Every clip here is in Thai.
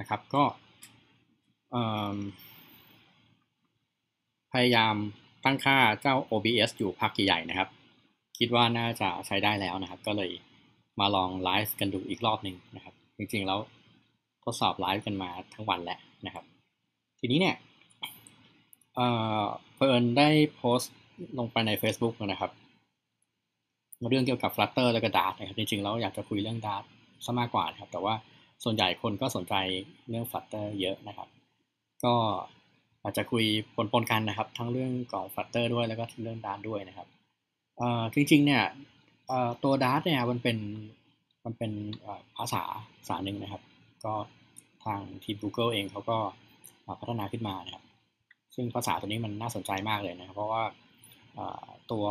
นะครับ ก็พยายามตั้งค่าเจ้า OBS อยู่พักใหญ่ๆนะครับ คิดว่าน่าจะใช้ได้แล้วนะครับ ก็เลยมาลองไลฟ์กันดูอีกรอบหนึ่งนะครับ จริงๆแล้วทดสอบไลฟ์กันมาทั้งวันแล้วนะครับ ทีนี้เนี่ยเอ่อเพิ่นได้โพสต์ลงไปใน Facebook นะครับ เรื่องเกี่ยวกับ Flutter แล้วก็ Dart นะครับ จริงๆแล้วอยากจะคุยเรื่อง Dart ซะมากกว่านะครับ แต่ว่า ส่วนใหญ่คนก็สนใจเรื่อง Flutter เยอะนะครับ ก็อาจจะคุยปนๆกันนะครับ ทั้งเรื่องของ Flutter ด้วยแล้วก็เรื่อง Dart ด้วยนะครับจริงๆเนี่ยตัว Dart เนี่ยมันเป็นมันเป็นภาษาภาษาหนึ่งนะครับ ก็ทางทีม Google เองเขาก็พัฒนาขึ้นมานะครับ ซึ่งภาษาตัวนี้มันน่าสนใจมากเลยนะครับ เพราะว่าตัว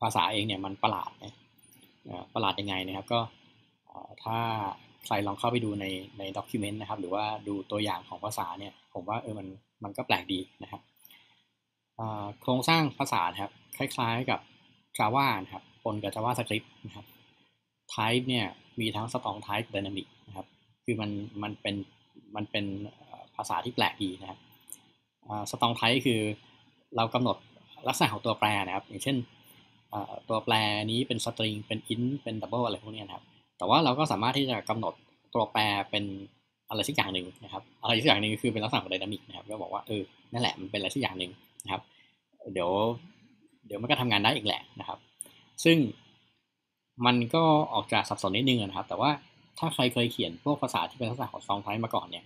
ภาษาเองเนี่ยมันประหลาดนะประหลาดยังไงนะครับ ก็ถ้า ใครลองเข้าไปดูในในด็อกิเมนต์นะครับ หรือว่าดูตัวอย่างของภาษาเนี่ย ผมว่าเออมันมันก็แปลกดีนะครับโครงสร้างภาษาครับ คล้ายๆกับ Java นะครับปนกับ JavaScript นะครับ type เนี่ยมีทั้ง strong type dynamic นะครับ คือมันมันเป็นมันเป็นภาษาที่แปลกดีนะครับ strong type คือเรากำหนดลักษณะของตัวแปรนะครับ อย่างเช่นตัวแปรนี้เป็น string เป็น int เป็น double อะไรพวกนี้นะครับ แต่ว่าเราก็สามารถที่จะกำหนดตัวแปรเป็นอะไรสักอย่างหนึ่งนะครับอะไรสักอย่างหนึ่งคือเป็นลักษณะของไดนามิกนะครับก็บอกว่าเออนั่นแหละมันเป็นอะไรสักอย่างหนึ่งนะครับ เดี๋ยวเดี๋ยวมันก็ทำงานได้อีกแหละนะครับ ซึ่งมันก็ออกจากสับสนนิดนึงนะครับ แต่ว่าถ้าใครเคยเขียนพวกภาษาที่เป็นลักษณะของซองไทป์มาก่อนเนี่ย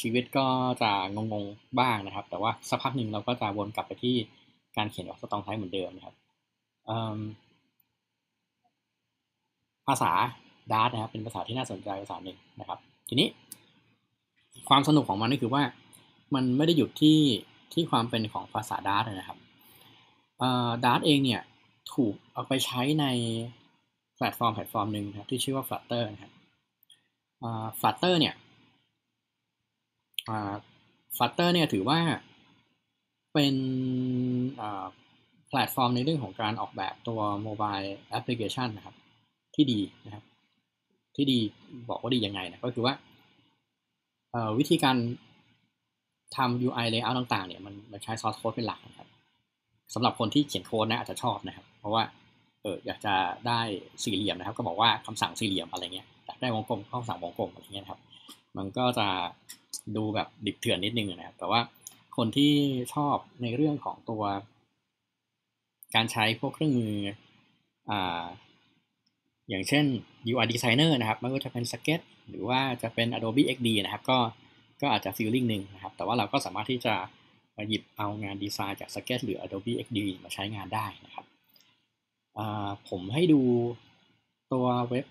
ชีวิตก็จะงงๆบ้างนะครับ แต่ว่าสักพักหนึ่งเราก็จะวนกลับไปที่การเขียนแบบ strong type เหมือนเดิมนะครับภาษา Dart นะครับเป็นภาษาที่น่าสนใจภาษาหนึ่งนะครับ ทีนี้ ความสนุกของมันก็คือว่า มันไม่ได้หยุดที่ที่ความเป็นของภาษา Dart นะครับ Dart เองเนี่ยถูกเอาไปใช้ในแพลตฟอร์มแพลตฟอร์มหนึ่งนะครับที่ชื่อว่า Flutter นะครับ Flutter เนี่ย Flutter เนี่ยถือว่าเป็นแพลตฟอร์มในเรื่องของการออกแบบตัว mobile application นะครับ ที่ดีนะครับ ที่ดีบอกว่าดียังไงนะก็คือว่าวิธีการทำ UI layout ต่างๆ เนี่ยมันมันใช้ source code เป็นหลักนะครับสำหรับคนที่เขียนโค้ดนะอาจจะชอบนะครับ เพราะว่าเอออยากจะได้สี่เหลี่ยมนะครับ ก็บอกว่าคำสั่งสี่เหลี่ยมอะไรเงี้ยอยากได้วงกลมข้อสั่งวงกลมอะไรเงี้ยครับ มันก็จะดูแบบดิบเถื่อนนิดนึงนะครับ แต่ว่าคนที่ชอบในเรื่องของตัว การใช้พวกเครื่องมืออ่า อย่างเช่น UI Designer นะครับไม่ว่าจะเป็น Sketch หรือว่าจะเป็น Adobe XD นะครับก็ก็อาจจะฟีลลิ่งหนึ่งนะครับแต่ว่าเราก็สามารถที่จะมาหยิบเอางานดีไซน์จาก Sketch หรือ Adobe XD มาใช้งานได้นะครับผมให้ดูตัวเว็บ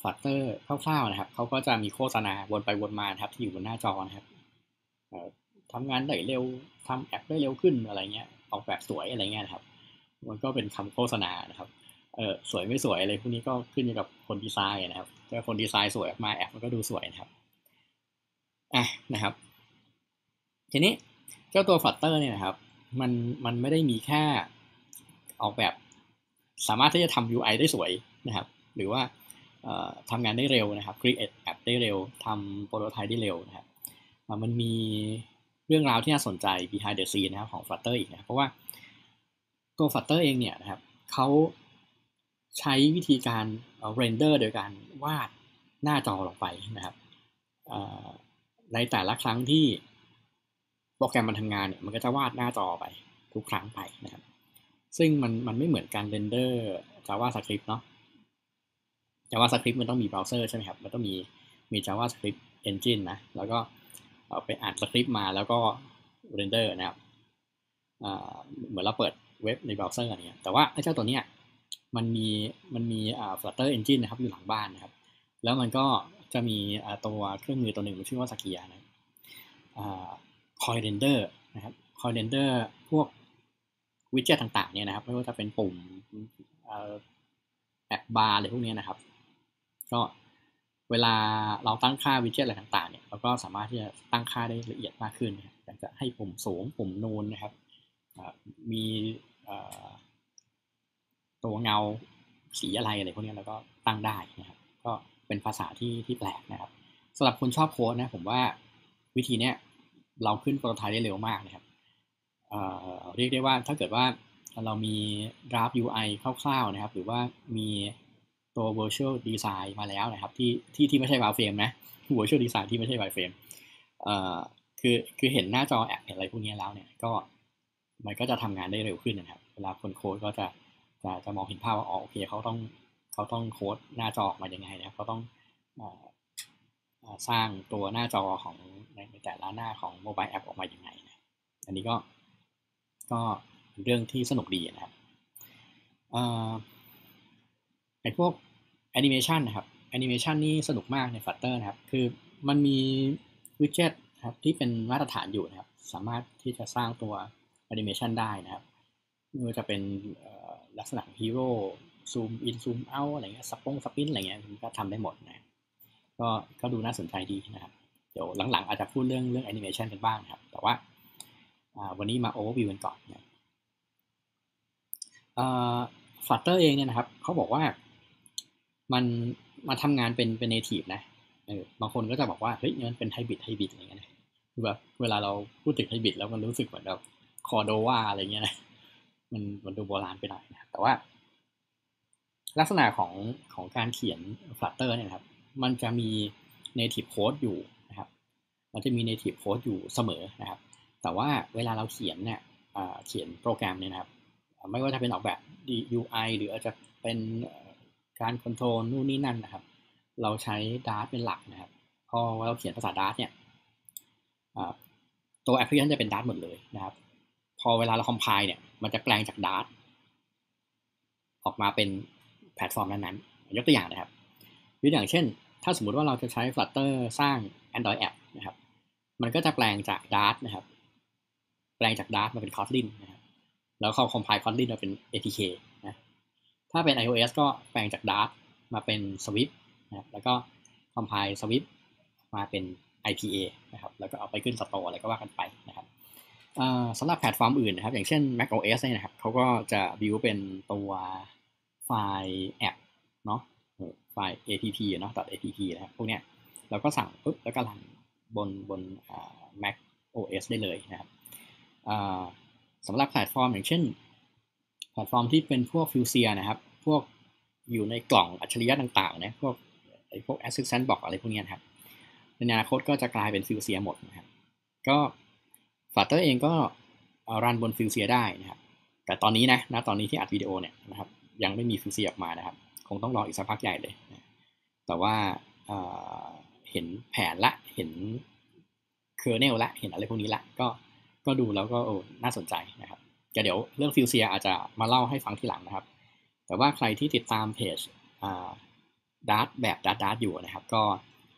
Flutter คร่าวๆนะครับเขาก็จะมีโฆษณาวนไปวนมาครับที่อยู่บนหน้าจอนะครับทำงานได้เร็วทำแอปได้เร็วขึ้นอะไรเงี้ยออกแบบสวยอะไรเงี้ยนะครับ มันก็เป็นคำโฆษณานะครับ เออสวยไม่สวยอะไรพวกนี้ก็ขึ้นอยู่กับคนดีไซน์นะครับถ้าคนดีไซน์สวยออกมาแอปมันก็ดูสวยนะครับอะนะครับ ทีนี้เจ้าตัวฟัตเตอร์เนี่ยนะครับ มันมันไม่ได้มีแค่ออกแบบ สามารถที่จะทำ UI ได้สวยนะครับ หรือว่าทำงานได้เร็วนะครับ create app ได้เร็วทำ prototype ได้เร็วนะครับมันมีเรื่องราวที่น่าสนใจ behind the scene นะครับของ Flutter อีกนะเพราะว่าตัว Flutter เองเนี่ยนะครับเขา ใช้วิธีการ render โดยการวาดหน้าจอลงไปนะครับในแต่ละครั้งที่โปรแกรมมันทำงานเนี่ยมันก็จะวาดหน้าจอไปทุกครั้งไปนะครับ ซึ่งมันมันไม่เหมือนการ render JavaScript เนาะ JavaScript มันต้องมีเบราว์เซอร์ใช่ไหมครับ มันต้องมีมี JavaScript engine นะ แล้วก็เอาไปอ่านสคริปต์มาแล้วก็ render นะครับเหมือนเราเปิดเว็บในเบราว์เซอร์เนี่ยแต่ว่าไอ้เจ้าตัวเนี้ย มันมีมันมีอ่า Flutter Engine นะครับอยู่หลังบ้านนะครับ แล้วมันก็จะมีตัวเครื่องมือตัวหนึ่งชื่อว่า Skia นะคอย render นะครับคอย render พวก widget ต่างๆเนี่ยนะครับ ไม่ว่าจะเป็นปุ่ม app bar อะไรพวกนี้นะครับ ก็เวลาเราตั้งค่า widget อะไรต่างๆเนี่ยเราก็สามารถที่จะตั้งค่าได้ละเอียดมากขึ้นอยากจะให้ปุ่มสูงปุ่มนูนนะครับมี ตัวเงาสีอะไรอะไรพวกนี้เราก็ตั้งได้นะครับ ก็เป็นภาษาที่ที่แปลกนะครับสำหรับคนชอบโค้ดนะผมว่าวิธีเนี้ยเราขึ้นโปรไทป์ได้เร็วมากนะครับเเรียกได้ว่าถ้าเกิดว่าเรามีดราฟ UI คร่าวๆนะครับ หรือว่ามีตัว virtual design มาแล้วนะครับ ที่ที่ที่ไม่ใช่ wireframe นะ virtual design ที่ไม่ใช่ wireframe เอ่อคือคือเห็นหน้าจอแอปเห็นอะไรพวกนี้แล้วเนี่ยก็มันก็จะทำงานได้เร็วขึ้นนะครับ เวลาคนโค้ดก็จะ จะจะมองเห็นภาพว่าอ๋อโอเคเขาต้องเขาต้องโค้ดหน้าจอออกมายังไงนะเขาต้องสร้างตัวหน้าจอของในแต่ละหน้าของ mobile app ออกมาอย่างไงนะอันนี้ก็ก็เรื่องที่สนุกดีนะครับไอพวกแอนิเมชันนะครับแอนิเมชันนี่สนุกมากใน Flutter นะครับ คือมันมี widget ครับที่เป็นมาตรฐานอยู่นะครับ สามารถที่จะสร้างตัวแอนิเมชันได้นะครับไม่ว่าจะเป็น ลักษณะ hero zoom in zoom out อะไรเงี้ยสปง spin อะไรเงี้ยก็ทำได้หมดนะก็ก็ดูน่าสนใจดีนะครับ เดี๋ยวหลังๆ อาจจะพูดเรื่องเรื่องแอนิเมชันกันบ้างครับ แต่ว่าวันนี้มาโอเวอร์วิวกันก่อนนะ Flutter เองเนี่ยนะครับเขาบอกว่ามันมาทำงานเป็นเป็น native นะเออบางคนก็จะบอกว่าเฮ้ยมันเป็นไฮบริดไฮบริดอะไรเงี้ยนะคือแบบเวลาเราพูดถึงไฮบริดแล้วมันรู้สึกเหมือนแบบคอโดวาอะไรเงี้ยนะ มันมันดูโบราณไปหน่อยนะแต่ว่า ลักษณะของของการเขียน Flutter เนี่ยครับ มันจะมี native code อยู่นะครับ มันจะมี native code อยู่เสมอนะครับ แต่ว่าเวลาเราเขียนเนี่ยเขียนโปรแกรมเนี่ยนะครับ ไม่ว่าจะเป็นออกแบบ UI หรืออาจจะเป็นการ control นู่นนี่นั่นนะครับ เราใช้ Dart เป็นหลักนะครับ พอเราเขียนภาษา Dart เนี่ยตัวแอปพลิเคชันจะเป็น Dart หมดเลยนะครับ พอเวลาเรา compile เนี่ย มันจะแปลงจาก Dart ออกมาเป็นแพลตฟอร์มนั้นๆ ยกตัวอย่างนะครับ ยกอย่างเช่น ถ้าสมมุติว่าเราจะใช้ Flutter สร้าง Android app นะครับ มันก็จะแปลงจาก Dart นะครับ แปลงจาก Dart มาเป็น Kotlin นะครับ แล้วเขา compile Kotlin มาเป็น APK นะ ถ้าเป็น iOS ก็แปลงจาก Dart มาเป็น Swift นะครับ แล้วก็ compile Swift มาเป็น IPA นะครับ แล้วก็เอาไปขึ้น store อะไรก็ว่ากันไปนะครับ สำหรับแพลตฟอร์มอื่นนะครับ อย่างเช่น macOS เนี่ยนะครับเขาก็จะ build เป็นตัวไฟล์แอปเนาะไฟล์ app เนาะ .app นะครับพวกเนี้ยเราก็สั่งปุ๊บแล้วก็รันบนบน Mac OS ได้เลยนะครับสำหรับแพลตฟอร์มอย่างเช่น แพลตฟอร์มที่เป็นพวก Fuchsia นะครับ พวกอยู่ในกล่องอัจฉริยะต่างๆนะพวกไอพวก Assistant Box อะไรพวกนี้นครับในอนาคตก็จะกลายเป็น Fuchsia หมดนะครับก็ ฟ l ตเตอร์เองก็รันบน Fuchsia ได้นะครับ แต่ตอนนี้นะนะตอนนี้ที่อัดวิดีโอเนี่ยนะครับยังไม่มี Fuchsia ออกมานะครับ คงต้องรออีกสักพักใหญ่เลยนะแต่ว่าเห็นแผนละเห็น kernel ละเห็นอะไรพวกนี้ละก็ก็ดูแล้วก็น่าสนใจนะครับจะเดี๋ยวเรื่อง Fuchsia อาจจะมาเล่าให้ฟังทีหลังนะครับ แต่ว่าใครที่ติดตามเพจ Dart แบบ Dart Dart อยู่นะครับ ก็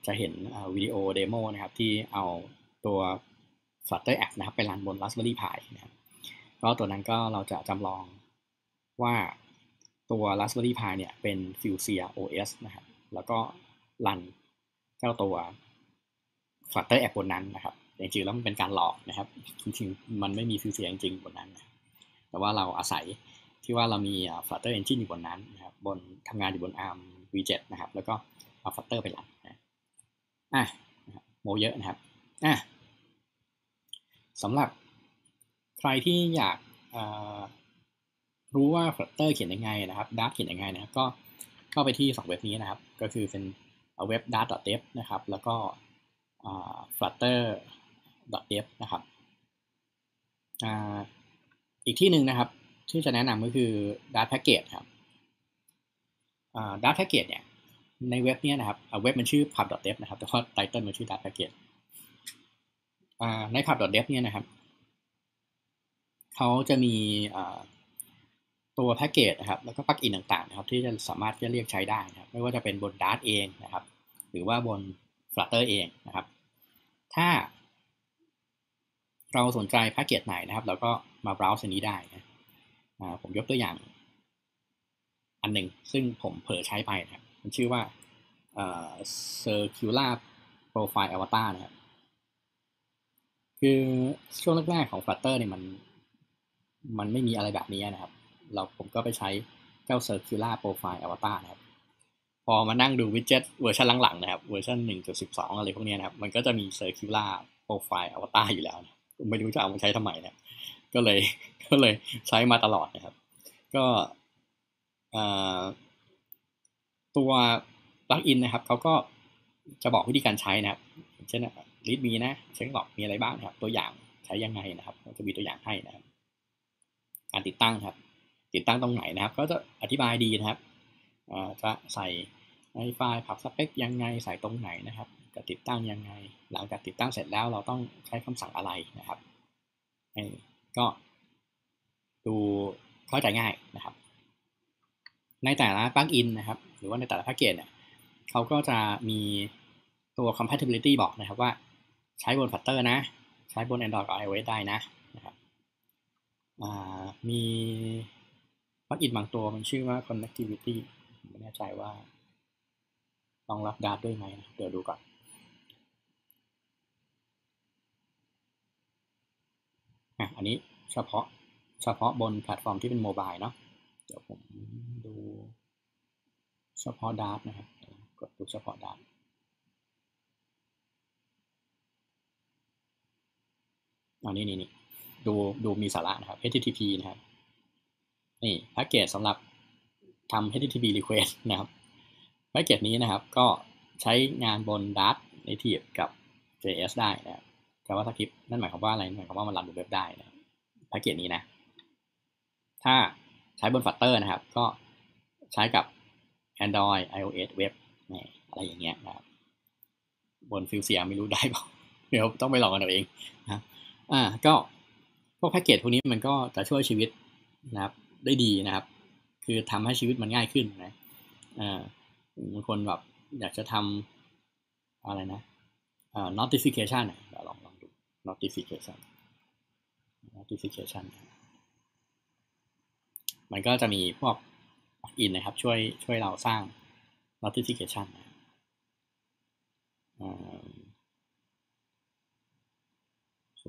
จะเห็นวิดีโอ demo นะครับที่เอาตัว Flutter App นะครับไปรันบน Raspberry Pi นะครับก็ตัวนั้นก็เราจะจำลองว่าตัว Raspberry Pi เนี่ยเป็น f u s i a OS นะครับแล้วก็รันเจ้าตัว Flutter App บนนั้นนะครับจริงๆแล้วมันเป็นการหลอกนะครับ จริงๆ มันไม่มีฟิวเซียจริงๆบนนั้นนะแต่ว่าเราอาศัยที่ว่าเรามี Flutter Engine อยู่บนนั้นนะครับบนทำงานอยู่บน ARM V7 นะครับ แล้วก็เอา Flutter ไปรันนะอะโมเยอะนะครับอะ สำหรับใครที่อยากรู้ว่า Flutter เขียนยังไงนะครับ Dart เขียนยังไงนะครับ ก็เข้าไปที่สองเว็บนี้นะครับ ก็คือเป็นเว็บ dart.dev นะครับ แล้วก็ flutter.dev นะครับอีกที่หนึ่งนะครับ ที่จะแนะนำก็คือ Dart Package ครับ Dart Package เนี่ยในเว็บนี้นะครับเว็บมันชื่อ pub.dev นะครับ แต่ว่าไตเติลมันชื่อ Dart Package ใน pub.dev เนี่ยนะครับเขาจะมีตัวแพ็กเกจนะครับแล้วก็ปลั๊กอินต่างๆนะครับที่จะสามารถจะเรียกใช้ได้นะครับไม่ว่าจะเป็นบน Dart เองนะครับ หรือว่าบน Flutter เองนะครับ ถ้า เราสนใจแพ็กเกจไหนนะครับ เราก็มา browse นนี้ได้นะผมยกตัวอย่าง อันหนึ่งซึ่งผมเผลอใช้ไปนะครับ มันชื่อว่า circular profile avatar นะครับ คือช่วงแรกๆของ Flutter เนี่ยมัน มันไม่มีอะไรแบบนี้นะครับ เราผมก็ไปใช้เจ้า circular profile avatar นะครับ พอมานั่งดู widget เวอร์ชันหลังๆนะครับ เวอร์ชัน1.12 อะไรพวกนี้นะครับ มันก็จะมี Circular Profile Avatar อยู่แล้วนะไม่รู้จะเอามาใช้ทำไมนะก็เลยก็เลยใช้มาตลอดนะครับ ก็ตัวปลั๊กอินนะครับเขาก็จะบอกวิธีการใช้นะครับเช่น ลิดมีนะเช็คบอกมีอะไรบ้างนะครับ ตัวอย่างใช้ยังไงนะครับจะมีตัวอย่างให้นะครับ การติดตั้งครับ ติดตั้งตรงไหนนะครับ ก็จะอธิบายดีนะครับจะใส่ในไฟล์ผับสเปคยังไงใส่ตรงไหนนะครับจะติดตั้งยังไง หลังจากติดตั้งเสร็จแล้วเราต้องใช้คำสั่งอะไรนะครับก็ดูเข้าใจง่ายนะครับ ในแต่ละ plugin นะครับ หรือว่าในแต่ละแพ็กเกจเนี่ยเขาก็จะมีตัว compatibility บอกนะครับว่า ใช้บน Flutter นะ ใช้บน Android กับ iOS ได้นะนะครับมี plugin บางตัวมันชื่อว่า connectivity ไม่แน่ใจว่าต้องรับ Dart ด้วยไหมนะเดี๋ยวดูก่อนอะอันนี้เฉพาะเฉพาะบนแพลตฟอร์มที่เป็น mobile เนาะเดี๋ยวผมดูเฉพาะ Dart นะครับกดดูเฉพาะ Dart อันนี้นี่นี่ดูดูมีสาระนะครับ HTTP นะครับ นี่แพ็กเกจสำหรับทำ HTTP request นะครับแพ็กเกจนี้นะครับก็ใช้งานบน Dart Native กับ JS ได้นะครับ JavaScript นั่นหมายความว่าอะไรหมายความว่ามันรันบนเว็บได้นะแพ็กเกจนี้นะ ถ้าใช้บน Flutter นะครับ ก็ใช้กับ Android iOS เว็บอะไรอย่างเงี้ยนะครับ บนฟิลเซียไม่รู้ได้เปล่าเดี๋ยวต้องไปลองกันเอาเองนะ อ่าก็พวกแพ็กเกจพวกนี้มันก็จะช่วยชีวิตนะครับ ได้ดีนะครับ คือทำให้ชีวิตมันง่ายขึ้นนะอ่าบางคนแบบอยากจะทำอะไรนะอ่า notification เดี๋ยวลองลองดู notification notification มันก็จะมีพวกอินนะครับ ช่วยช่วยเราสร้าง notification นะ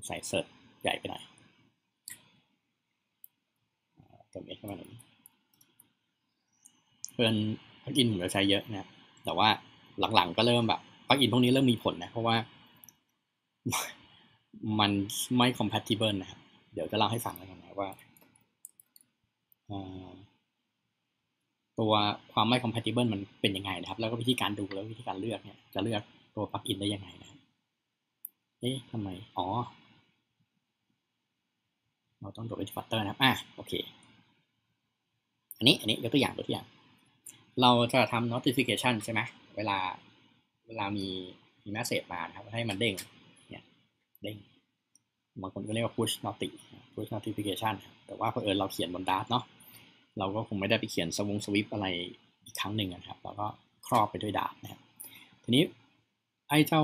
ใส่เสิร์ชใหญ่ไปหน่อยเติมเอ็กเข้ามาหน่อยเพื่อนพักอินผมจะใช้เยอะนะแต่ว่าหลังๆก็เริ่มแบบพักอินพวกนี้เริ่มมีผลนะ เพราะว่ามันไม่ compatible นะครับ เดี๋ยวจะเล่าให้ฟังแล้วกันนะว่า ตัวความไม่ compatible มันเป็นยังไงนะครับ แล้วก็วิธีการดูแล้ววิธีการเลือกเนี่ย จะเลือกตัวปลั๊กอินได้ยังไงนะเอ๊ะทำไม อ๋อ เราต้องโดดไปที่ Flutter นะครับอะโอเค อันนี้อันนี้ยกตัวอย่างตัวอย่าง เราจะทำ notification ใช่ไหมเวลาเวลามีมี message มานะครับให้มันเด้งเนี่ยเด้งบางคนก็เรียกว่า push noti push notification แต่ว่าเผอิญเราเขียนบน Dart เนาะเราก็คงไม่ได้ไปเขียนสวง Swift อะไรอีกครั้งหนึ่งนะครับเราก็ครอบไปด้วยดาบนะครับทีนี้ไอ้เจ้า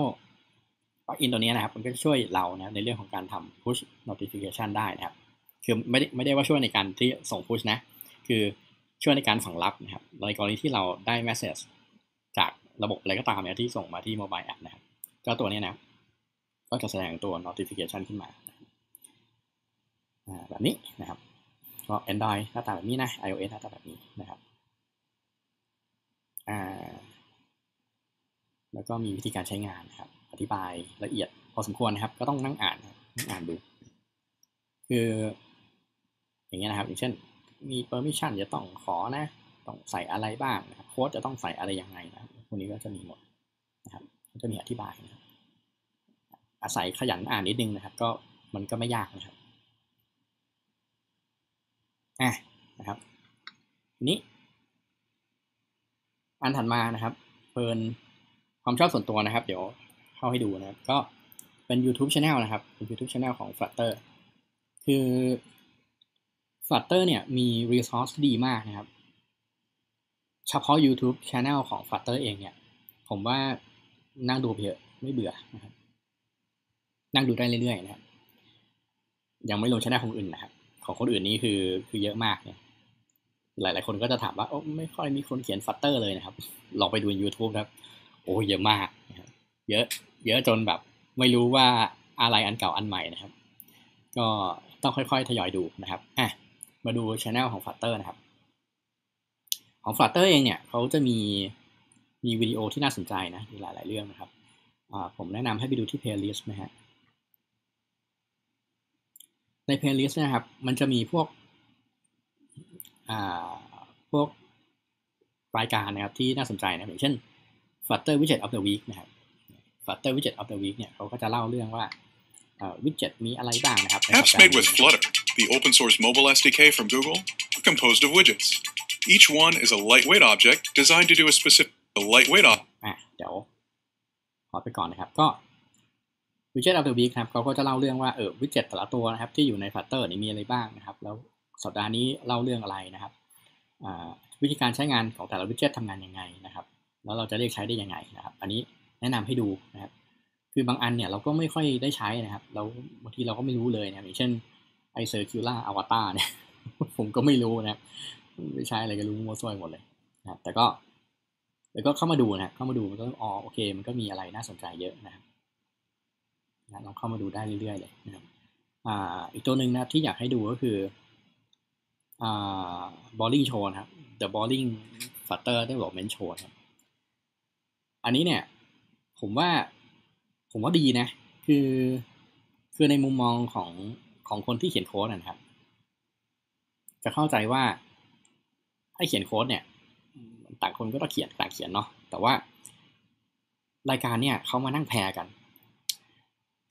ปลั๊กอินตัวนี้นะครับ มันก็ช่วยเรานะในเรื่องของการทำ push notification ได้นะครับ คือไม่ได้ไม่ได้ว่าช่วยในการที่ส่ง push นะ คือช่วยในการฝังรับนะครับในกรณีที่เราได้ message จากระบบอะไรก็ตามเนี่ยที่ส่งมาที่ mobile app นะครับเจ้าตัวนี้นะ ก็จะแสดงตัว notification ขึ้นมาแบบนี้นะครับก็ Android หน้าตาแบบนี้นะ iOS หน้าตาแบบนี้นะครับแล้วก็มีวิธีการใช้งานนะครับ อธิบายละเอียดพอสมควรนะครับ ก็ต้องนั่งอ่านนั่งอ่านดู คือ อย่างเงี้ยนะครับอย่างเช่นมี permission จะต้องขอนะ ต้องใส่อะไรบ้างนะครับโค้ดจะต้องใส่อะไรยังไงนะพวกนี้ก็จะมีหมดนะครับก็จะมีอธิบายนะครับอาศัยขยันอ่านนิดนึงนะครับ ก็มันก็ไม่ยากนะครับอะนะครับทีนี้ อันถัดมานะครับเปินความชอบส่วนตัวนะครับ เดี๋ยวเข้าให้ดูนะครับ ก็เป็น YouTube Channel นะครับเป็น YouTube Channel ของ Flutter คือ Flutter เนี่ยมี resource ดีมากนะครับ เฉพาะ YouTube Channel ของ Flutter เองเนี่ย ผมว่านั่งดูเยอะไม่เบื่อนะครับ นั่งดูได้เรื่อยๆนะครับ ยังไม่ลงช่องของอื่นนะครับ ของคนอื่นนี่คือคือเยอะมากเนี่ย หลายๆ คนก็จะถามว่าโอ้ไม่ค่อยมีคนเขียนฟัตเตอร์เลยนะครับ ลองไปดู YouTube ครับ โอ้เยอะมากนะครับเยอะ เยอะจนแบบไม่รู้ว่าอะไรอันเก่าอันใหม่นะครับ ก็ต้องค่อยๆ ทยอยดูนะครับอะ มาดูช anel ของ Flutter นะครับ ของ Flutter เองเนี่ยเขาจะมีมีวิดีโอที่น่าสนใจนะมีหลายๆเรื่องนะครับ ผมแนะนำให้ไปดูที่ playlist นะฮะใน playlist นะครับ มันจะมีพวกพวกรายการนะครับที่น่าสนใจนะอย่างเช่น Flutter Widget of the Week นะครับ Flutter Widget of the Week เนี่ยเขาก็จะเล่าเรื่องว่าวิดเจ็ตมีอะไรบ้างนะครับ Apps made with Flutter, the open source mobile SDK from Google, are composed of widgets. Each one is a lightweight object designed to do a specific lightweight object. อะเดี๋ยวขอไปก่อนนะครับ ก็ Widget of the Week ครับเขาก็จะเล่าเรื่องว่าเออ widget แต่ละตัวนะครับ ที่อยู่ใน Flutter นี่มีอะไรบ้างนะครับ แล้วสัปดาห์นี้เล่าเรื่องอะไรนะครับวิธีการใช้งานของแต่ละ widget ทำงานยังไงนะครับ แล้วเราจะเรียกใช้ได้ยังไงนะครับ อันนี้แนะนำให้ดูนะครับ คือบางอันเนี่ยเราก็ไม่ค่อยได้ใช้นะครับเราบางทีเราก็ไม่รู้เลยนะอย่างเช่น ไอ circular avatar เนี่ย ผมก็ไม่รู้นะไม่ใช้อะไรก็รู้มัวซวยหมดเลยนะครับแต่ก็แต่ก็เข้ามาดูนะเข้ามาดูมันก็อ๋อโอเค มันก็มีอะไรน่าสนใจเยอะนะครับนะลองเข้ามาดูได้เรื่อยๆเลยนะครับอ่าอีกตัวหนึ่งนะที่อยากให้ดูก็คืออ่า Balling Show นะครับ The Balling Flutter Development Show ครับอันนี้เนี่ย ผมว่าผมว่าดีนะ คือคือในมุมมองของ ของคนที่เขียนโค้ดนะครับ จะเข้าใจว่าให้เขียนโค้ดเนี่ยต่างคนก็ต้องเขียนต่างเขียนเนาะแต่ว่ารายการเนี่ยเขามานั่งแพรกัน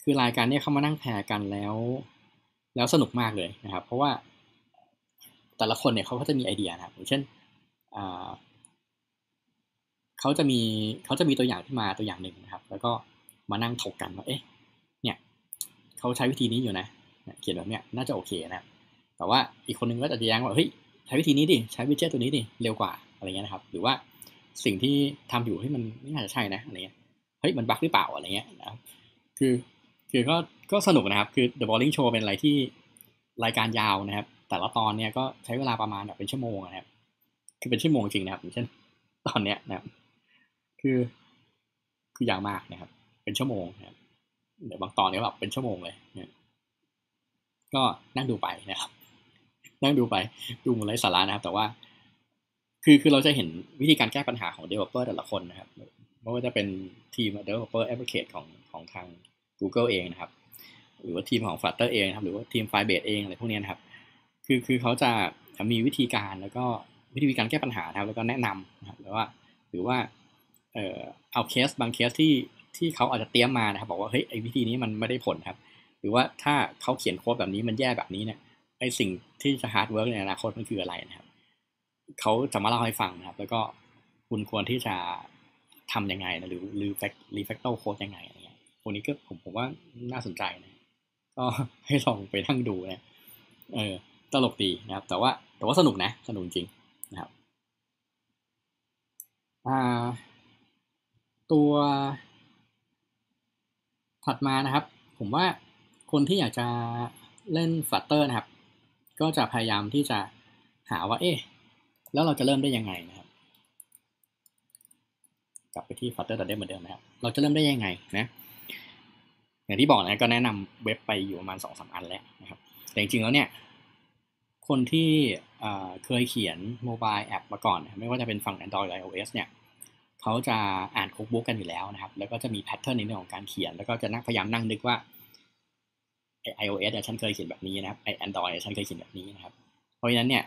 คือรายการเนี่ยเขามานั่งแพรกันแล้ว แล้วสนุกมากเลยนะครับ เพราะว่าแต่ละคนเนี่ยเขาก็จะมีไอเดียนะครับอย่างเช่นเขาจะมีเขาจะมีตัวอย่างที่มาตัวอย่างหนึ่งนะครับ แล้วก็มานั่งถกกันว่าเอ๊ะ เนี่ยเขาใช้วิธีนี้อยู่นะ เขียนแบบเนี้ยน่าจะโอเคนะ แต่ว่าอีกคนนึงก็จะแย้งว่าเฮ้ยใช้วิธีนี้ดิใช้วิดเจ็ตตัวนี้ดิเร็วกว่าอะไรเงี้ยนะครับ หรือว่าสิ่งที่ทำอยู่ให้มันไม่น่าจะใช่นะอะไรเงี้ยเฮ้ยมันบั๊กหรือเปล่าอะไรเงี้ยนะครับคือคือก็ก็สนุกนะครับคือ The Bowling Show เป็นอะไรที่รายการยาวนะครับ แต่ละตอนเนี่ยก็ใช้เวลาประมาณแบบเป็นชั่วโมงนะครับ คือเป็นชั่วโมงจริงนะครับอย่างเช่นตอนเนี้ยนะครับ คือคือยาวมากนะครับ เป็นชั่วโมงนะครับเดี๋ยวบางตอนเนี้แบบเป็นชั่วโมงเลยเนี่ย ก็นั่งดูไปนะครับ นั่งดูไปดูมันไร้สาระนะครับ แต่ว่า คือคือเราจะเห็นวิธีการแก้ปัญหาของ developer แต่ละคนนะครับไม่ว่าจะเป็นทีม developer advocate ของของทาง Google เองนะครับ หรือว่าทีมของ Flutter เองนะครับ หรือว่าทีม Firebase เองอะไรพวกนี้นะครับ คือคือเขาจะมีวิธีการแล้วก็วิธีการแก้ปัญหาครับแล้วก็แนะนำนะครับหรือว่าหรือว่าเอ่อเอาเคสบางเคสที่ที่เขาอาจจะเตรียมมานะครับ บอกว่าเฮ้ยไอ้วิธีนี้มันไม่ได้ผลครับ หรือว่าถ้าเขาเขียนโค้ดแบบนี้มันแย่แบบนี้เนี่ยไอสิ่งที่จะ hard work ในอนาคตมันคืออะไรนะครับเขาจะมาเล่าให้ฟังนะครับ แล้วก็คุณควรที่จะทำยังไงนะหรือหรือ refactor โค้ดยังไงอะไรเงี้ยพวกนี้ก็ผมผมว่าน่าสนใจนะก็ให้ลองไปทั้งดูนะเออตลกดีนะครับ แต่ว่าแต่ว่าสนุกนะ สนุกจริงนะครับอ่าตัวถัดมานะครับ ผมว่า คนที่อยากจะเล่นฟัตเตอร์นะครับ ก็จะพยายามที่จะหาว่าเอ๊ะแล้วเราจะเริ่มได้ยังไงนะครับ กลับไปที่ Flutter ดเหมือนเดิมนะครับ เราจะเริ่มได้ยังไงนะอย่างที่บอกนะก็แนะนำเว็บไปอยู่ประมาณสองสามอันแล้วนะครับ แต่จริงๆแล้วเนี่ย คนที่เคยเขียน mobile app มาก่อน ไม่ว่าจะเป็นฝั่ง Android หรือ iOS เนี่ยเขาจะอ่าน cookbook กันอยู่แล้วนะครับ แล้วก็จะมี pattern ในเรื่องของการเขียน แล้วก็จะนั่งพยายามนั่งนึกว่า ไอ iOS เนี่ยฉันเคยเขียนแบบนี้นะครับไอ Android ฉันเคยเขียนแบบนี้นะครับ เพราะฉะนั้นเนี่ย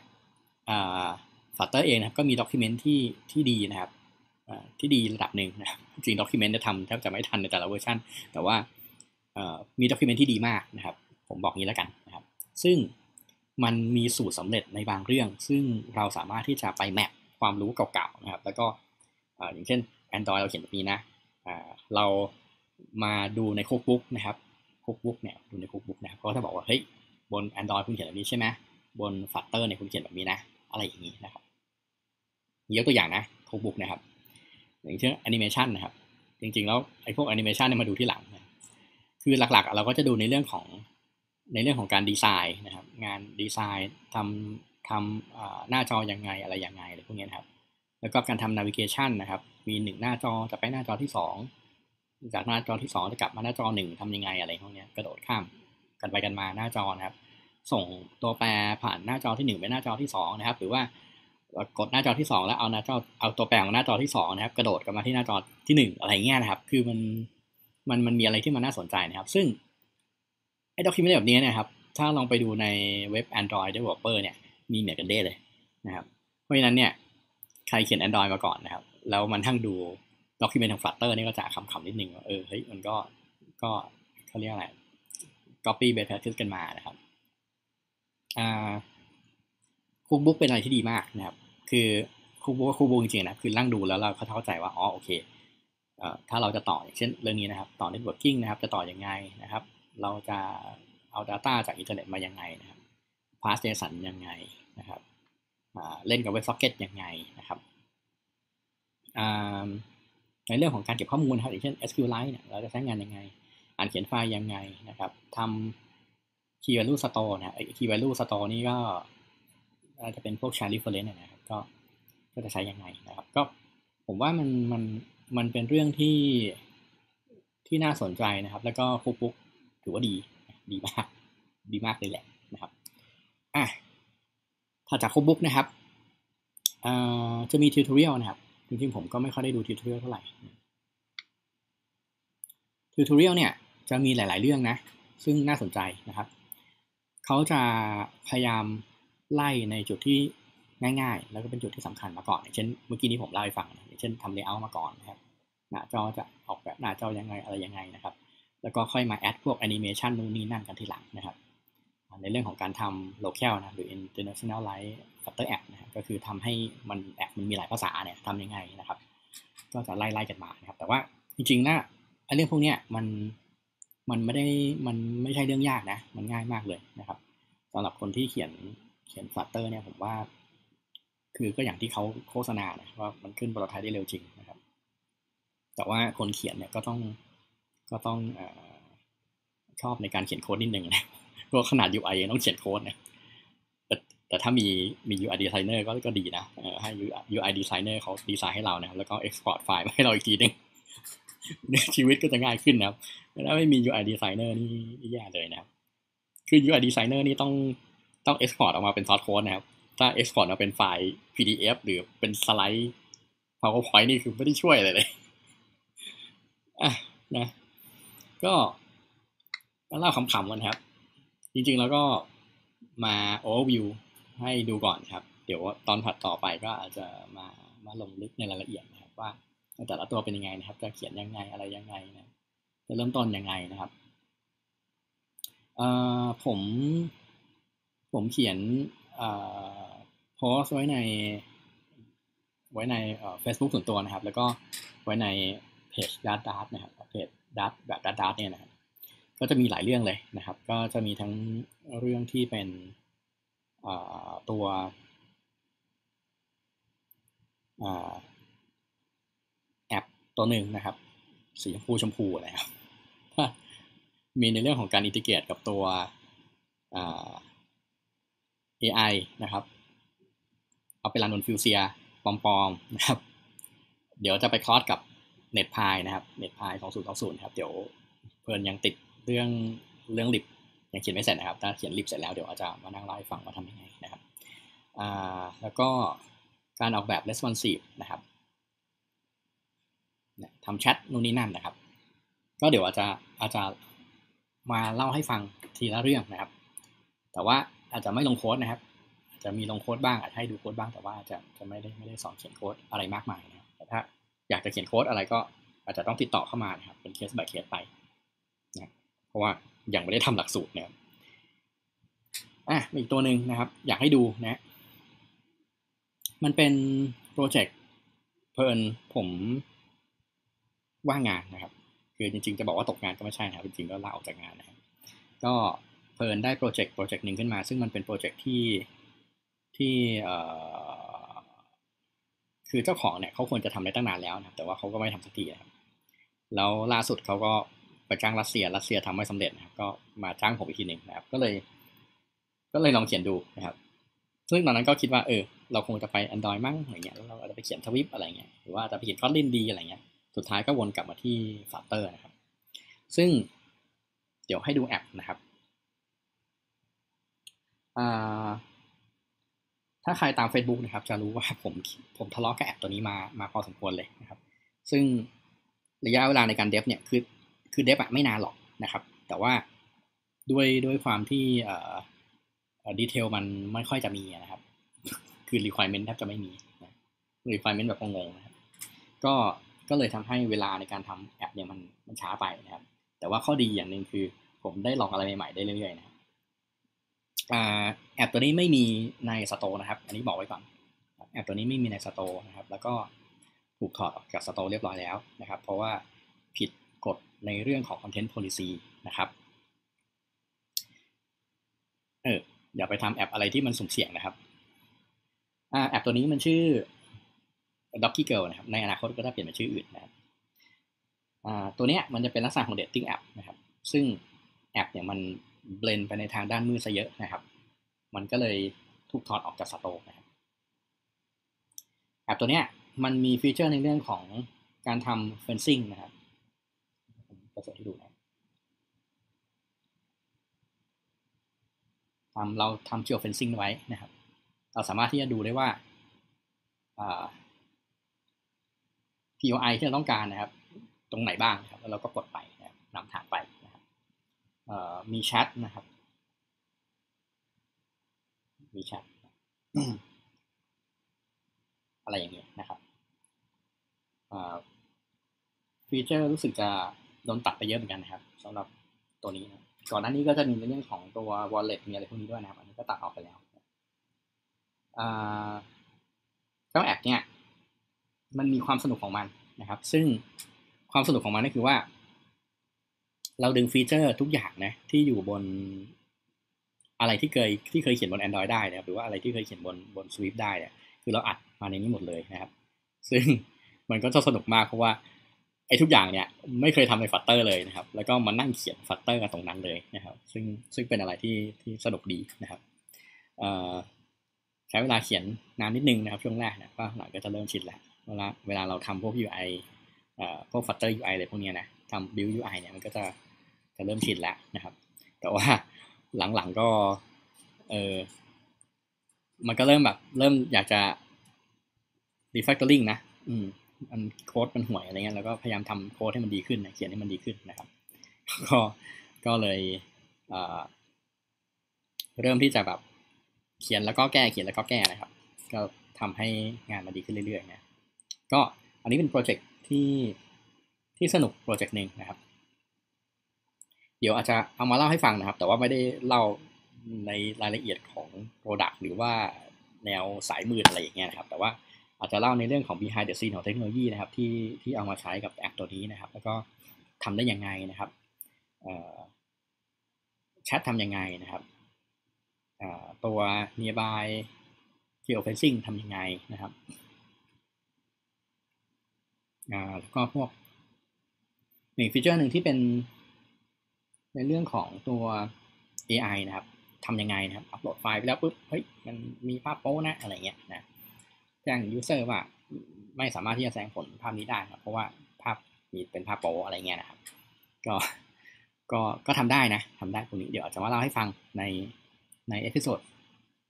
Flutter เองนะครับก็มี document ที่ที่ดีนะครับที่ดีระดับหนึ่งนะครับจริง document จะทำแทบจะไม่ทันในแต่ละเวอร์ชันแต่ว่ามี document ที่ดีมากนะครับ ผมบอกงี้แล้วกันนะครับ ซึ่งมันมีสูตรสำเร็จในบางเรื่อง ซึ่งเราสามารถที่จะไป map ความรู้เก่าๆนะครับ แล้วก็อย่างเช่น Android เราเขียนแบบนี้นะเรามาดูใน Cookbook นะครับ Cookbook เนี่ยดูใน Cookbook นะครับเขาจะบอกว่าเฮ้ยบน Android คุณเขียนแบบนี้ใช่ไหมบน Flutter เนี่ยคุณเขียนแบบนี้นะ อะไรอย่างนี้นะครับยกตัวอย่างนะ Cookbook นะครับ อย่างเช่นแอนิเมชันนะครับ จริงๆแล้วไอ้พวกแอนิเมชันเนี่ยมาดูที่หลังนะคือหลักๆ เราก็จะดูในเรื่องของในเรื่องของการดีไซน์นะครับ งานดีไซน์ทำทำหน้าจอยังไงอะไรยังไงอะไรพวกนี้นะครับ แล้วก็การทำ navigation นะครับ มีหนึ่งหน้าจอจะไปหน้าจอที่สอง จากหน้าจอที่สองจะกลับมาหน้าจอหนึ่งทำยังไงอะไรพวกนี้กระโดดข้ามกันไปกันมาหน้าจอนะครับ ส่งตัวแปรผ่านหน้าจอที่หนึ่งไปหน้าจอที่สองนะครับ หรือว่ากดหน้าจอที่สองแล้วเอาหน้าจอเอาตัวแปลงของหน้าจอที่สองนะครับ กระโดดกลับมาที่หน้าจอที่หนึ่งอะไรเงี้ยนะครับ คือมันมันมันมีอะไรที่มันน่าสนใจนะครับ ซึ่งไอ้ด็อกิเมนต์แบบนี้นะครับ ถ้าลองไปดูในเว็บ Android Developer เนี่ยมีเหมือนกันเด้เลยนะครับ เพราะฉะนั้นเนี่ยใครเขียน Android มาก่อนนะครับ แล้วมันทั้งดู document ของ Flutter นี่ก็จะขำๆนิดนึงว่าเออเฮ้ยมันก็ก็เขาเรียกอะไร copy best practice กันมานะครับอ่า Cookbook เป็นอะไรที่ดีมากนะครับ คือ Cookbook Cookbook จริงๆนะคือนั่งดูแล้วเราเข้าใจว่าอ๋อโอเคเอ่อถ้าเราจะต่ออย่างเช่นเรื่องนี้นะครับ ต่อ networking นะครับ จะต่อยังไงนะครับ เราจะเอา Data จากอินเทอร์เน็ตมายังไงนะครับ pass JSON ยังไงนะครับเล่นกับ WebSocket ยังไงนะครับ ในเรื่องของการเก็บข้อมูลนะครับอย่างเช่น SQLite เนี่ยเราจะใช้งานยังไง อ่านเขียนไฟล์ยังไงนะครับทำ key value store นะ key value store นี่ก็อาจจะเป็นพวก child reference นะครับก็ก็จะใช้ยังไงนะครับ ก็ผมว่ามันมันมันเป็นเรื่องที่ที่น่าสนใจนะครับ แล้วก็คุกปุ๊กถือว่าดีดีมาก ดีมากเลยแหละนะครับอะถ้าจาก Cookbook นะครับจะมี tutorial นะครับ จริงๆ ผมก็ไม่ค่อยได้ดู tutorial เท่าไหร่ tutorial เนี่ยจะมีหลาย ๆ เรื่องนะ ซึ่งน่าสนใจนะครับ เขาจะพยายามไล่ในจุดที่ง่ายๆ แล้วก็เป็นจุดที่สำคัญมาก่อนอย่างเช่น เมื่อกี้นี้ผมเล่าให้ฟังอย่างเช่นทำ layer มาก่อนนะครับ หน้าจอจะออกแบบหน้าจอยังไงอะไรยังไงนะครับ แล้วก็ค่อยมาแอดพวกแอนิเมชันนู่นนี่นั่นกันทีหลังนะครับ ในเรื่องของการทำ local นะหรือ internationalize Flutter app นะครับก็คือทำให้มันแอปมันมีหลายภาษาเนี่ยทำยังไงนะครับ ก็จะไล่ๆกันมานะครับ แต่ว่าจริงๆนะไอ้เรื่องพวกเนี้ยมันมันไม่ได้มันไม่ใช่เรื่องยากนะ มันง่ายมากเลยนะครับสำหรับคนที่เขียนเขียน Flutter เนี่ยผมว่า คือก็อย่างที่เขาโฆษณานะว่ามันขึ้นโปรโตไทป์ได้เร็วจริงนะครับ แต่ว่าคนเขียนเนี่ยก็ต้องก็ต้องอชอบในการเขียนโค้ดนิดนึงนะ ก็ขนาด UI ยังต้องเขียนโค้ดนะแต่แต่ถ้ามีมี UI designer ก็ก็ดีนะให้ UI designer เขาดีไซน์ให้เรานะแล้วก็ export ไฟล์มาให้เราอีกทีนึงชีวิตก็จะง่ายขึ้นนะครับถ้าไม่มี UI designer นี่แย่เลยนะครับ คือ UI designer นี่ต้องต้อง export ออกมาเป็น source code นะครับ ถ้า export มาเป็นไฟล์ PDF หรือเป็นสไลด์ PowerPoint นี่คือไม่ได้ช่วยอะไรเลยอะนะ ก็เล่าขำๆกันครับ จริงๆแล้วก็มา overview ให้ดูก่อนครับ เดี๋ยวตอนถัดต่อไปก็อาจจะมามาลงลึกในรายละเอียดนะครับว่าแต่ละตัวเป็นยังไงนะครับ จะเขียนยังไงอะไรยังไงนะจะเริ่มต้นยังไงนะครับผมผมเขียนโพสไว้ใน ไว้ในเฟซบุ๊กส่วนตัวนะครับ แล้วก็ไว้ในเพจดัตดัตนะครับเพจดัตแบบดัตดัตเนี่ยนะครับ ก็จะมีหลายเรื่องเลยนะครับ ก็จะมีทั้งเรื่องที่เป็นตัวแอปตัวหนึ่งนะครับ สีชมพูชมพูนะครับมีในเรื่องของการ integrate กับตัว AI นะครับ เอาไป run บน Fuchsia ปลอมๆนะครับ เดี๋ยวจะไป cross กับ NETPIE นะครับ NETPIE 2020 ครับ เดี๋ยวเพื่อนยังติด เรื่องเรื่อง lib ยังเขียนไม่เสร็จนะครับถ้าเขียน lib เสร็จแล้วเดี๋ยวอาจจะมานั่งเล่าให้ฟังว่าทำยังไงนะครับแล้วก็การออกแบบ responsive นะครับทำแชทนู่นนี่นั่นนะครับ ก็เดี๋ยวอาจจะอาจจะมาเล่าให้ฟังทีละเรื่องนะครับ แต่ว่าอาจจะไม่ลงโค้ดนะครับ อาจจะมีลงโค้ดบ้างอาจจะให้ดูโค้ดบ้างแต่ว่าจะจะไม่ได้ไม่ได้สอนเขียนโค้ดอะไรมากมายนะแต่ถ้าอยากจะเขียนโค้ดอะไรก็อาจจะต้องติดต่อเข้ามานะครับเป็นเคส by เคสไป ราะว่ายังไม่ได้ทำหลักสูตรนะครับอะอีกตัวหนึ่งนะครับ อยากให้ดูนะ มันเป็นโปรเจกต์เผอิญผมว่างงานนะครับ คือจริงๆจะบอกว่าตกงานก็ไม่ใช่นะครับ จริงๆก็ลาออกจากงานนะครับก็เผอิญได้โปรเจกต์โปรเจกต์หนึ่งขึ้นมา ซึ่งมันเป็นโปรเจกต์ที่ที่เอ่อคือเจ้าของเนี่ยเขาควรจะทำได้ตั้งนานแล้วนะแต่ว่าเขาก็ไม่ทำสักทีนะครับแล้วล่าสุดเขาก็ ไปจ้างรัสเซียรัสเซียทำไม่สำเร็จนะครับก็มาจ้างผมอีกทีหนึ่งนะครับ ก็เลย ก็เลยลองเขียนดูนะครับ ซึ่งตอนนั้นก็คิดว่าเออเราคงจะไป Android มั่งอะไรเงี้ยแล้วเราอาจจะไปเขียนทวิปอะไรเงี้ยหรือว่าจะไปเขียน Kotlin ดีอะไรเงี้ยสุดท้ายก็วนกลับมาที่ Flutter นะครับ ซึ่งเดี๋ยวให้ดูแอปนะครับถ้าใครตาม Facebook นะครับ จะรู้ว่าผมผมทะเลาะกับแอปตัวนี้มามาพอสมควรเลยนะครับ ซึ่งระยะเวลาในการ dev เนี่ยคือ คือ dev อะไม่นานหรอกนะครับ แต่ว่าด้วยด้วยความที่เอ่อ detail มันไม่ค่อยจะมีนะครับ คือ requirement แทบจะไม่มี requirement แบบงงๆนะครับ ก็ก็เลยทำให้เวลาในการทำแอปเนี่ยมันมันช้าไปนะครับ แต่ว่าข้อดีอย่างหนึ่งคือผมได้ลองอะไรใหม่ๆได้เรื่อยๆนะครับแอปตัวนี้ไม่มีใน store นะครับ อันนี้บอกไว้ก่อน แอปตัวนี้ไม่มีใน store นะครับ แล้วก็ถูกถอดออกจาก store เรียบร้อยแล้วนะครับ เพราะว่าผิด กฎในเรื่องของ Content Policy นะครับเอออย่าไปทำแอปอะไรที่มันสุ่มเสี่ยงนะครับแอปตัวนี้มันชื่อ Doggy Girl นะครับ ในอนาคตก็จะเปลี่ยนเป็นชื่ออื่นนะครับตัวเนี้ยมันจะเป็นลักษณะของ dating app นะครับ ซึ่งแอปเนี่ยมัน blend ไปในทางด้านมืดซะเยอะนะครับ มันก็เลยถูกถอดออกจาก store นะครับแอปตัวเนี้ยมันมี feature ในเรื่องของการทำ fencing นะครับ ผมจะ test ให้ดูนะทำเราทำ geofencing ไว้นะครับ เราสามารถที่จะดูได้ว่า POI ที่เราต้องการนะครับ ตรงไหนบ้างนะครับแล้วเราก็กดไปนะครับนำทางไปนะครับมีแชทนะครับ มีแชทอะไรอย่างเงี้ยนะครับฟีเจอร์รู้สึกจะ โดนตัดไปเยอะเหมือนกันนะครับสำหรับตัวนี้นะก่อนหน้านี้ก็จะมีในเรื่องของตัว wallet มีอะไรพวกนี้ด้วยนะครับ อันนี้ก็ตัดออกไปแล้วเจ้าแอปเนี่ยมันมีความสนุกของมันนะครับ ซึ่งความสนุกของมันก็คือว่า เราดึง feature ทุกอย่างนะที่อยู่บนอะไรที่เคยที่เคยเขียนบน Android ได้นะครับหรือว่าอะไรที่เคยเขียนบนบน Swift ได้เนี่ยคือเราอัดมาในนี้หมดเลยนะครับ ซึ่งมันก็จะสนุกมากเพราะว่า ไอ้ทุกอย่างเนี่ยไม่เคยทำใน Flutter เลยนะครับ แล้วก็มานั่งเขียน Flutter กันตรงนั้นเลยนะครับ ซึ่งซึ่งเป็นอะไรที่ที่สนุกดีนะครับใช้เวลาเขียนนานนิดนึงนะครับ ช่วงแรกนะก็หลังก็จะเริ่มชินแล้วเวลาเวลาเราทำพวก UI เอ่อพวก Flutter UI อะไรพวกนี้นะทำ build UI เนี่ยมันก็จะจะเริ่มชินแล้วนะครับ แต่ว่าหลังๆก็เออมันก็เริ่มแบบเริ่มอยากจะ refactoring นะ อืม มันโค้ดมันห่วยอะไรเงี้ยแล้วก็พยายามทำโค้ดให้มันดีขึ้นนะเขียนให้มันดีขึ้นนะครับ ก็ก็เลยเริ่มที่จะแบบเขียนแล้วก็แก้เขียนแล้วก็แก้นะครับ ก็ทำให้งานมันดีขึ้นเรื่อยๆนะก็อันนี้เป็นโปรเจกต์ที่ที่สนุกโปรเจกต์หนึ่งนะครับ เดี๋ยวอาจจะเอามาเล่าให้ฟังนะครับ แต่ว่าไม่ได้เล่าในรายละเอียดของ product หรือว่าแนวสายมืดอะไรอย่างเงี้ยนะครับ แต่ว่า อาจจะเล่าในเรื่องของ behind the scene ของเทคโนโลยีนะครับที่ที่เอามาใช้กับแอปตัวนี้นะครับ แล้วก็ทำได้ยังไงนะครับแชททำยังไงนะครับตัว nearby geofencing ทำยังไงนะครับแล้วก็พวกหนึ่ง feature หนึ่งที่เป็นในเรื่องของตัว AI นะครับทำยังไงนะครับ อัปโหลดไฟล์ไปแล้วปุ๊บ เฮ้ย มันมีภาพโป้นะ อะไรเงี้ยนะ แจ้ง user ว่าไม่สามารถที่จะแสดงผลภาพนี้ได้ครับ เพราะว่าภาพมีเป็นภาพโป้อะไรเงี้ยนะครับ ก็ก็ก็ทำได้นะทำได้ตรงนี้เดี๋ยวจะมาเล่าให้ฟังในใน episode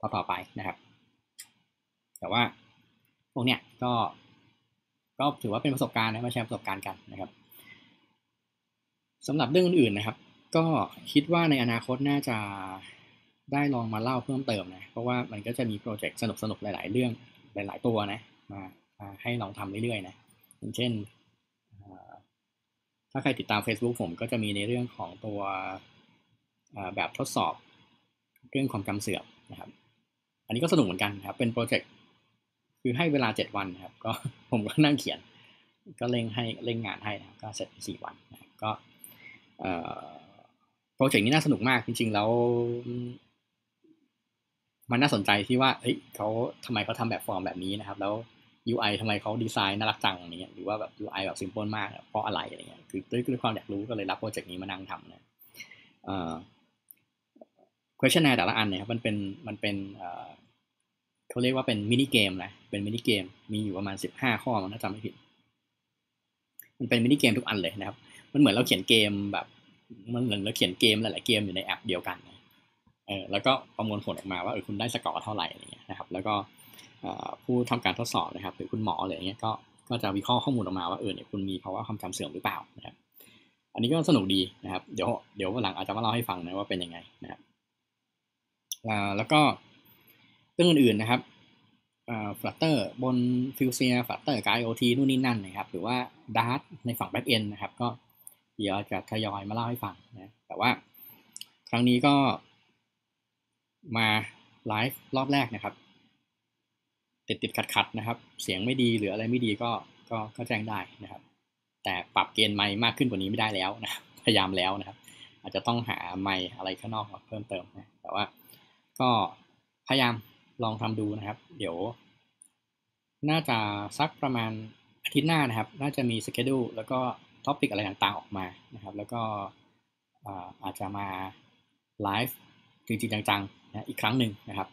ต่อๆไปนะครับ แต่ว่าพวกเนี้ยก็ก็ถือว่าเป็นประสบการณ์นะมาแชร์ประสบการณ์กันนะครับสำหรับเรื่องอื่นๆนะครับ ก็คิดว่าในอนาคตน่าจะได้ลองมาเล่าเพิ่มเติมนะ เพราะว่ามันก็จะมีโปรเจกต์สนุกๆ หลาย ๆ เรื่อง หลาย ๆ ตัวนะมาให้ลองทำเรื่อยๆนะอย่างเช่น ถ้าใครติดตาม Facebook ผมก็จะมีในเรื่องของตัวแบบทดสอบเรื่องความจำเสื่อมนะครับ อันนี้ก็สนุกเหมือนกันครับ เป็นโปรเจกต์คือให้เวลาเจ็ดวันครับ ก็ผมก็นั่งเขียน ก็เร่งให้เร่งงานให้นะก็เสร็จสี่วันนะก็โปรเจกต์นี้น่าสนุกมากจริง ๆ แล้ว มันน่าสนใจที่ว่าเฮ้ยเขาทำไมเขาทำแบบฟอร์มแบบนี้นะครับ แล้ว UI ทำไมเขาดีไซน์น่ารักจังอะไรเงี้ยหรือว่าแบบ UI แบบ simple มากเพราะอะไรอะไรเงี้ยคือด้วยความอยากรู้ก็เลยรับโปรเจกต์นี้มานั่งทำนะเอ่อ questionnaire แต่ละอันเนี่ยครับมันเป็นมันเป็นเขาเรียกว่าเป็นมินิเกมนะเป็นมินิเกมมีอยู่ประมาณสิบห้าข้อมันถ้าจำไม่ผิด มันเป็นมินิเกมทุกอันเลยนะครับ มันเหมือนเราเขียนเกมแบบ มันเหมือนเราเขียนเกมหลายๆเกมอยู่ในแอปเดียวกัน เออแล้วก็ประมวลผลออกมาว่าเออคุณได้สกอร์เท่าไหร่อะไรเงี้ยนะครับแล้วก็ผู้ทำการทดสอบนะครับ หรือคุณหมออะไรเงี้ยก็ก็จะวิเคราะห์ข้อมูลออกมาว่าเออเนี่ยคุณมีภาวะความจำเสื่อมหรือเปล่านะครับ อันนี้ก็สนุกดีนะครับ เดี๋ยวเดี๋ยววันหลังอาจจะมาเล่าให้ฟังนะว่าเป็นยังไงนะครับแล้วก็เรื่องอื่นๆนะครับ Flutter บน Fuchsia Flutter กับ IoT นู่นนี่นั่นนะครับ หรือว่า Dart ในฝั่ง backend นะครับ ก็เดี๋ยวจะทยอยมาเล่าให้ฟังนะแต่ว่าครั้งนี้ก็ มาไลฟ์รอบแรกนะครับ ติดติดขัดขัดนะครับ เสียงไม่ดีหรืออะไรไม่ดีก็ก็ก็แจ้งได้นะครับ แต่ปรับ gain ไมค์มากขึ้นกว่านี้ไม่ได้แล้วนะพยายามแล้วนะครับ อาจจะต้องหาไมค์อะไรข้างนอกมาเพิ่มเติมนะแต่ว่าก็พยายามลองทำดูนะครับ เดี๋ยว น่าจะสักประมาณอาทิตย์หน้านะครับ น่าจะมี schedule แล้วก็ topic อะไรต่างๆออกมานะครับ แล้วก็อาจจะมาไลฟ์จริงๆจังๆ นะอีกครั้งหนึ่งนะครับ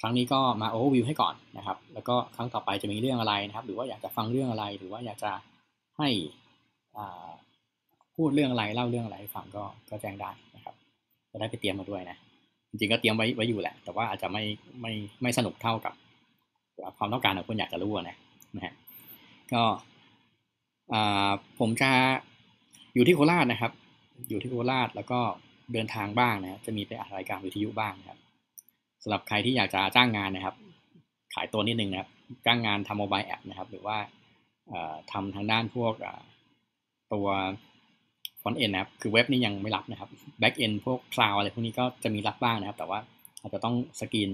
ครั้งนี้ก็มาโอเวอร์วิวให้ก่อนนะครับ แล้วก็ครั้งต่อไปจะมีเรื่องอะไรนะครับ หรือว่าอยากจะฟังเรื่องอะไร หรือว่าอยากจะให้พูดเรื่องอะไรเล่าเรื่องอะไรให้ฟังก็ก็แจ้งได้นะครับจะได้ไปเตรียมมาด้วยนะจริงๆก็เตรียมไว้ไว้อยู่แหละ แต่ว่าอาจจะไม่ไม่ไม่สนุกเท่ากับความต้องการของคนอยากจะรู้นะนะฮะก็ผมจะอยู่ที่โคราชนะครับ อยู่ที่โคราชแล้วก็ เดินทางบ้างนะครับจะมีไปอัดรายการวิทยุบ้างนะครับสำหรับใครที่อยากจะจ้างงานนะครับ ขายตัวนิดนึงนะครับ จ้างงานทำโมบายแอปนะครับ หรือว่าทำทางด้านพวกตัวฟอนต์เอ็นนะครับ คือเว็บนี้ยังไม่รับนะครับbackend พวก cloud อะไรพวกนี้ก็จะมีรับบ้างนะครับ แต่ว่าอาจจะต้องสกรีน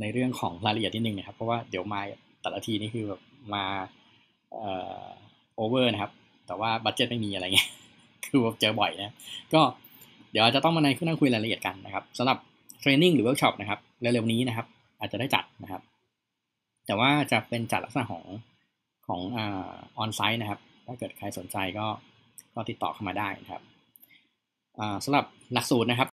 ในเรื่องของรายละเอียดนิดนึงนะครับ เพราะว่าเดี๋ยวมาแต่ละทีนี่คือแบบมา over นะครับ แต่ว่า budget ไม่มีอะไรเงี้ย คือเจอบ่อยนะ ก็ เดี๋ยวจะต้องมาในขึ้นนั่งคุยรายละเอียดกันนะครับสำหรับ training หรือเวิร์กช็อปนะครับเร็วๆนี้นะครับ อาจจะได้จัดนะครับ แต่ว่าจะเป็นจัดลักษณะของของ on-site นะครับ ถ้าเกิดใครสนใจก็ก็ติดต่อเข้ามาได้นะครับสำหรับหลักสูตรนะครับ